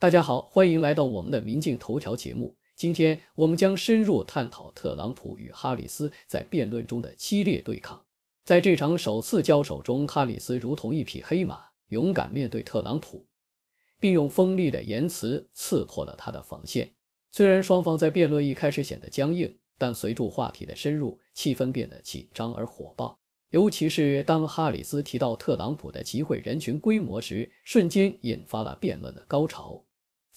大家好，欢迎来到我们的民进头条节目。今天我们将深入探讨特朗普与哈里斯在辩论中的激烈对抗。在这场首次交手中，哈里斯如同一匹黑马，勇敢面对特朗普，并用锋利的言辞刺破了他的防线。虽然双方在辩论一开始显得僵硬，但随着话题的深入，气氛变得紧张而火爆。尤其是当哈里斯提到特朗普的集会人群规模时，瞬间引发了辩论的高潮。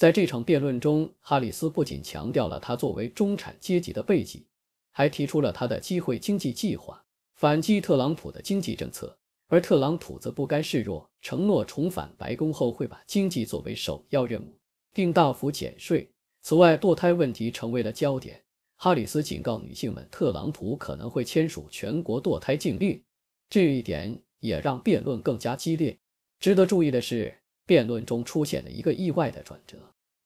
在这场辩论中，哈里斯不仅强调了他作为中产阶级的背景，还提出了他的机会经济计划，反击特朗普的经济政策。而特朗普则不甘示弱，承诺重返白宫后会把经济作为首要任务，并大幅减税。此外，堕胎问题成为了焦点。哈里斯警告女性们，特朗普可能会签署全国堕胎禁令，这一点也让辩论更加激烈。值得注意的是，辩论中出现了一个意外的转折。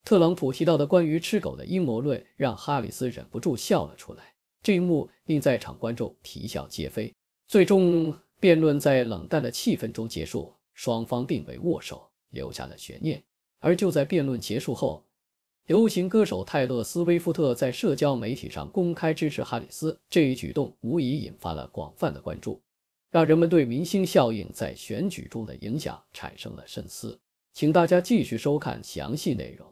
特朗普提到的关于吃狗的阴谋论，让哈里斯忍不住笑了出来。这一幕令在场观众啼笑皆非。最终，辩论在冷淡的气氛中结束，双方并未握手，留下了悬念。而就在辩论结束后，流行歌手泰勒·斯威夫特在社交媒体上公开支持哈里斯，这一举动无疑引发了广泛的关注，让人们对明星效应在选举中的影响产生了深思。请大家继续收看详细内容。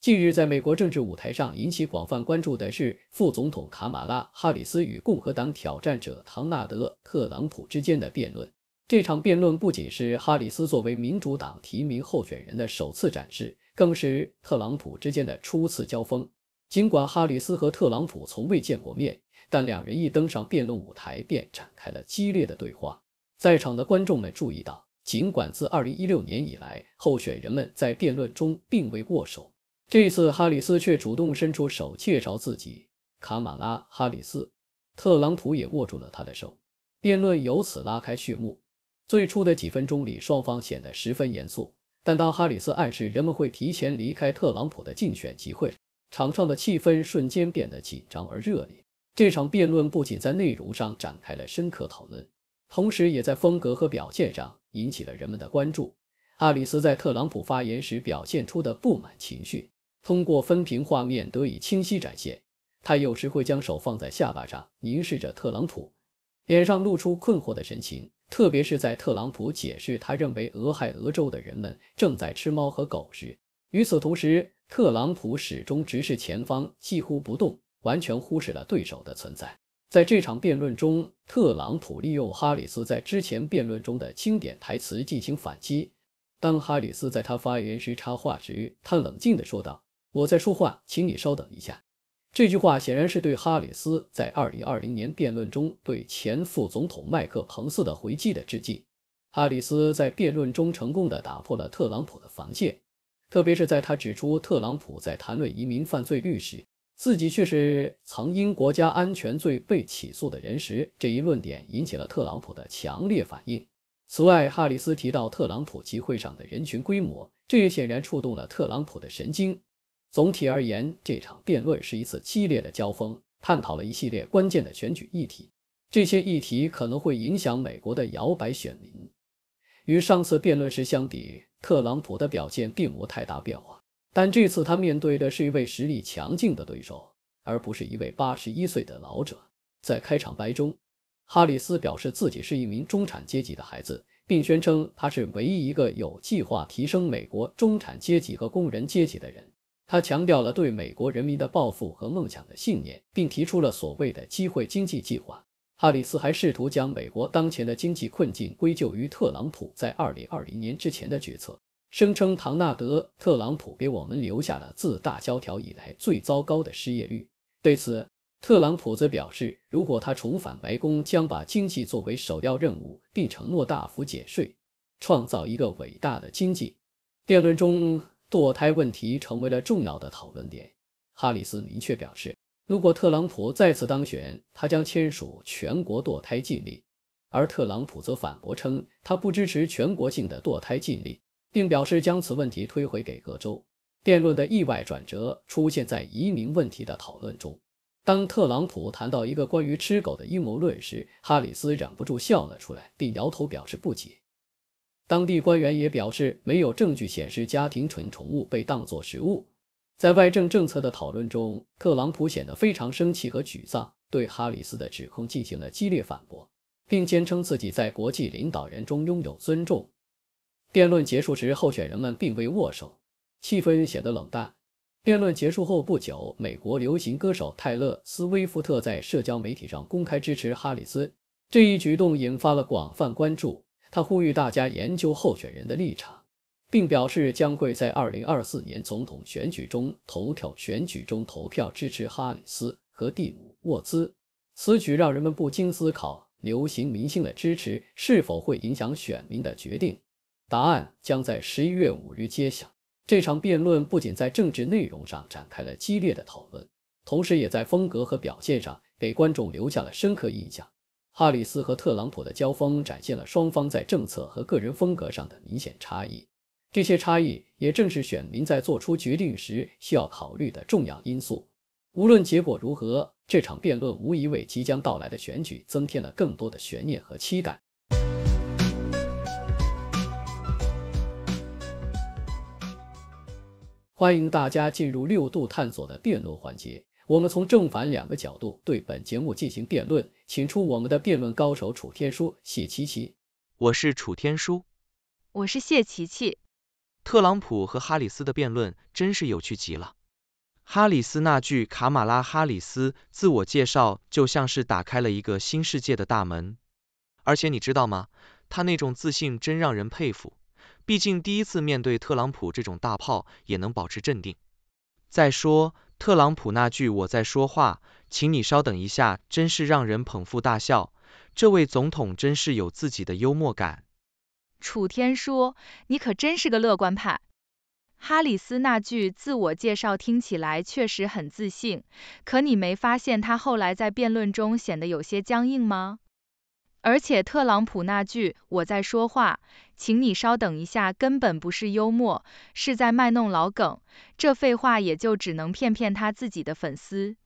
近日，在美国政治舞台上引起广泛关注的是副总统卡马拉·哈里斯与共和党挑战者唐纳德·特朗普之间的辩论。这场辩论不仅是哈里斯作为民主党提名候选人的首次展示。更是特朗普之间的初次交锋。尽管哈里斯和特朗普从未见过面，但两人一登上辩论舞台便展开了激烈的对话。在场的观众们注意到，尽管自2016年以来，候选人们在辩论中并未握手，这次哈里斯却主动伸出手介绍自己。卡马拉·哈里斯，特朗普也握住了他的手。辩论由此拉开序幕。最初的几分钟里，双方显得十分严肃。但当哈里斯暗示人们会提前离开特朗普的竞选集会，场上的气氛瞬间变得紧张而热烈。这场辩论不仅在内容上展开了深刻讨论，同时也在风格和表现上引起了人们的关注。哈里斯在特朗普发言时表现出的不满情绪，通过分屏画面得以清晰展现。他有时会将手放在下巴上，凝视着特朗普，脸上露出困惑的神情。特别是在特朗普解释他认为俄亥俄州的人们正在吃猫和狗时，与此同时，特朗普始终直视前方，几乎不动，完全忽视了对手的存在。在这场辩论中，特朗普利用哈里斯在之前辩论中的经典台词进行反击。当哈里斯在他发言时插话时，他冷静地说道：“我在说话，请你稍等一下。”这句话显然是对哈里斯在2020年辩论中对前副总统麦克彭斯的回击的致敬。哈里斯在辩论中成功地打破了特朗普的防线，特别是在他指出特朗普在谈论移民犯罪率时，自己却是曾因国家安全罪被起诉的人时，这一论点引起了特朗普的强烈反应。此外，哈里斯提到特朗普集会上的人群规模，这也显然触动了特朗普的神经。总体而言，这场辩论是一次激烈的交锋，探讨了一系列关键的选举议题。这些议题可能会影响美国的摇摆选民。与上次辩论时相比，特朗普的表现并无太大变化，但这次他面对的是一位实力强劲的对手，而不是一位八十一岁的老者。在开场白中，哈里斯表示自己是一名中产阶级的孩子，并宣称他是唯一一个有计划提升美国中产阶级和工人阶级的人。他强调了对美国人民的抱负和梦想的信念，并提出了所谓的机会经济计划。哈里斯还试图将美国当前的经济困境归咎于特朗普在2020年之前的决策，声称唐纳德·特朗普给我们留下了自大萧条以来最糟糕的失业率。对此，特朗普则表示，如果他重返白宫，将把经济作为首要任务，并承诺大幅减税，创造一个伟大的经济。辩论中。堕胎问题成为了重要的讨论点。哈里斯明确表示，如果特朗普再次当选，他将签署全国堕胎禁令。而特朗普则反驳称，他不支持全国性的堕胎禁令，并表示将此问题推回给各州。辩论的意外转折出现在移民问题的讨论中。当特朗普谈到一个关于吃狗的阴谋论时，哈里斯忍不住笑了出来，并摇头表示不解。当地官员也表示，没有证据显示家庭蠢宠物被当作食物。在外政政策的讨论中，特朗普显得非常生气和沮丧，对哈里斯的指控进行了激烈反驳，并坚称自己在国际领导人中拥有尊重。辩论结束时，候选人们并未握手，气氛显得冷淡。辩论结束后不久，美国流行歌手泰勒·斯威夫特在社交媒体上公开支持哈里斯，这一举动引发了广泛关注。他呼吁大家研究候选人的立场，并表示将会在2024年总统选举中投票选举中投票支持哈里斯和蒂姆·沃兹。此举让人们不禁思考：流行明星的支持是否会影响选民的决定？答案将在11月5日揭晓。这场辩论不仅在政治内容上展开了激烈的讨论，同时也在风格和表现上给观众留下了深刻印象。哈里斯和特朗普的交锋展现了双方在政策和个人风格上的明显差异，这些差异也正是选民在做出决定时需要考虑的重要因素。无论结果如何，这场辩论无疑为即将到来的选举增添了更多的悬念和期待。欢迎大家进入六度探索的辩论环节，我们从正反两个角度对本节目进行辩论，请出我们的辩论高手楚天舒、谢琪琪。我是楚天舒，我是谢琪琪。特朗普和哈里斯的辩论真是有趣极了。哈里斯那句“卡马拉·哈里斯自我介绍”就像是打开了一个新世界的大门，而且你知道吗？他那种自信真让人佩服。毕竟第一次面对特朗普这种大炮也能保持镇定。再说特朗普那句“我在说话，请你稍等一下”，真是让人捧腹大笑。这位总统真是有自己的幽默感。楚天舒，你可真是个乐观派。哈里斯那句自我介绍听起来确实很自信，可你没发现他后来在辩论中显得有些僵硬吗？而且特朗普那句“我在说话，请你稍等一下”根本不是幽默，是在卖弄老梗。这废话也就只能骗骗他自己的粉丝。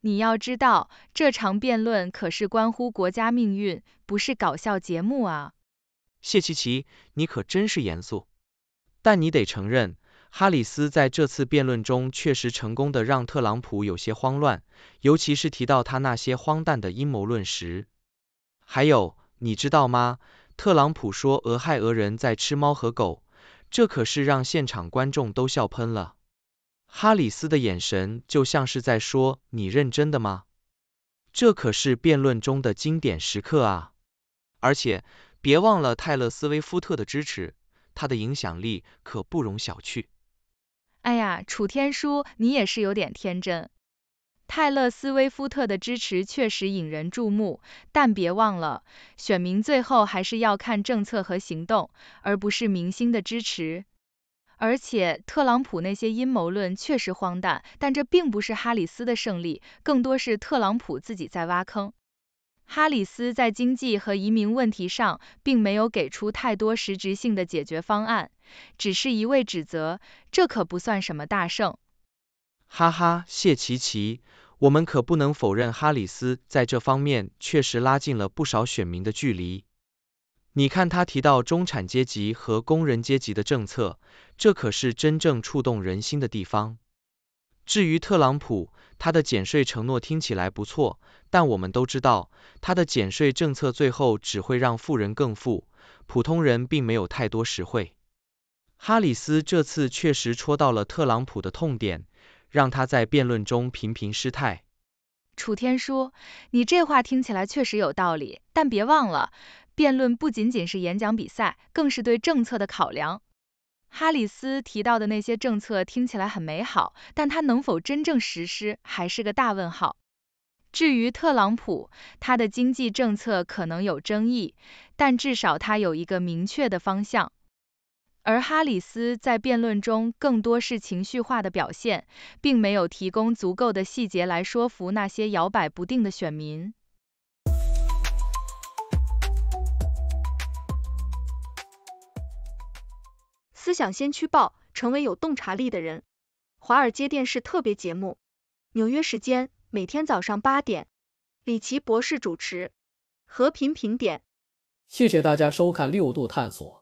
你要知道，这场辩论可是关乎国家命运，不是搞笑节目啊！谢琪琪，你可真是严肃。但你得承认，哈里斯在这次辩论中确实成功的让特朗普有些慌乱，尤其是提到他那些荒诞的阴谋论时。还有，你知道吗？特朗普说俄亥俄人在吃猫和狗，这可是让现场观众都笑喷了。哈里斯的眼神就像是在说：“你认真的吗？”这可是辩论中的经典时刻啊！而且别忘了泰勒·斯威夫特的支持，他的影响力可不容小觑。哎呀，楚天舒，你也是有点天真。泰勒·斯威夫特的支持确实引人注目，但别忘了，选民最后还是要看政策和行动，而不是明星的支持。而且，特朗普那些阴谋论确实荒诞，但这并不是哈里斯的胜利，更多是特朗普自己在挖坑。哈里斯在经济和移民问题上并没有给出太多实质性的解决方案，只是一味指责，这可不算什么大胜。哈哈，谢琪琪。我们可不能否认，哈里斯在这方面确实拉近了不少选民的距离。你看，他提到中产阶级和工人阶级的政策，这可是真正触动人心的地方。至于特朗普，他的减税承诺听起来不错，但我们都知道，他的减税政策最后只会让富人更富，普通人并没有太多实惠。哈里斯这次确实戳到了特朗普的痛点。让他在辩论中频频失态。楚天舒，你这话听起来确实有道理，但别忘了，辩论不仅仅是演讲比赛，更是对政策的考量。哈里斯提到的那些政策听起来很美好，但他能否真正实施，还是个大问号。至于特朗普，他的经济政策可能有争议，但至少他有一个明确的方向。而哈里斯在辩论中更多是情绪化的表现，并没有提供足够的细节来说服那些摇摆不定的选民。思想先驱报，成为有洞察力的人。华尔街电视特别节目，纽约时间每天早上八点，李奇博士主持。和平评点。谢谢大家收看六度探索。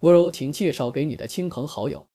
温柔请介绍给你的亲朋好友。